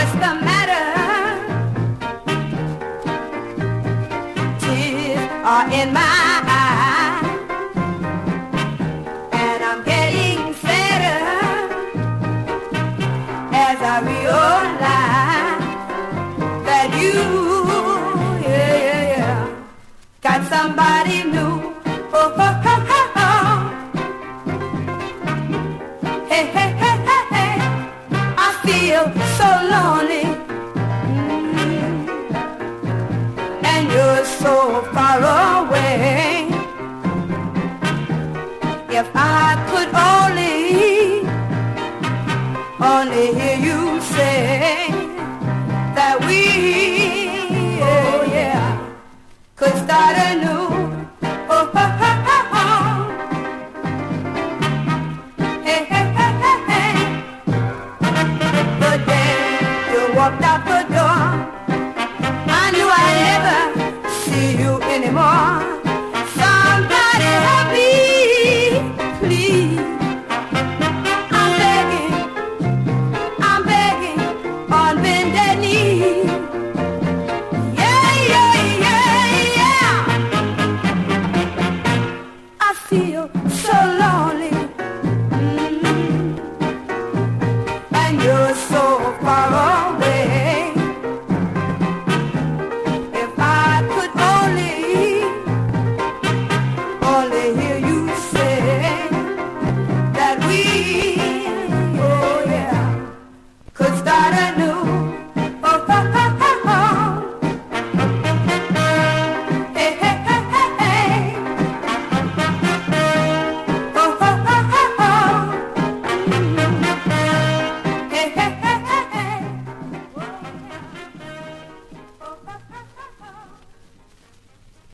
what's the matter? Tears are in my eyes, and I'm getting sadder as I realize that you, yeah, yeah, yeah, got somebody. Feel so lonely. And you're so far away. If I could only, only hear you say that we, oh yeah, could start anew. so lonely. Mm-hmm. And you're so far away.